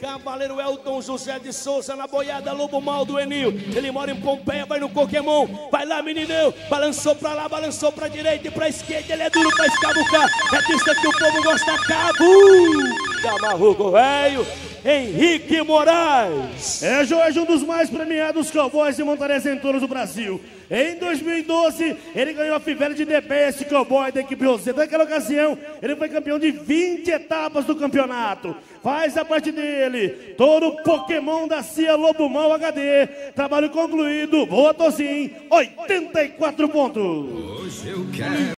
Cavaleiro Elton José de Souza na boiada Lobo Mal do Enil. Ele mora em Pompeia, vai no Pokémon. Vai lá, meninão. Balançou pra lá, balançou pra direita e pra esquerda. Ele é duro pra escabucar. É pista que o povo gosta. Cabu! Da Marruco Velho. Henrique Moraes. É Jorge, um dos mais premiados cowboys de montaria em touros do Brasil. Em 2012, ele ganhou a Fivela de The Best Cowboy da equipe Rosé. Naquela ocasião, ele foi campeão de 20 etapas do campeonato. Faz a parte dele. Todo Pokémon da Cia Lobo Mal HD. Trabalho concluído. Boa, Tozinho. 84 pontos. Hoje eu quero.